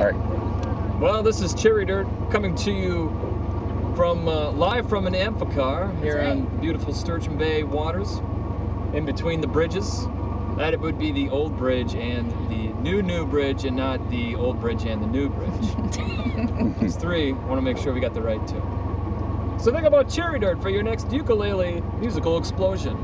All right. Well, this is Cherry Dirt coming to you from uh, live from an amphicar here right. on beautiful Sturgeon Bay waters, in between the bridges. That it would be the old bridge and the new new bridge, and not the old bridge and the new bridge. These three want to make sure we got the right two. So think about Cherry Dirt for your next ukulele musical explosion.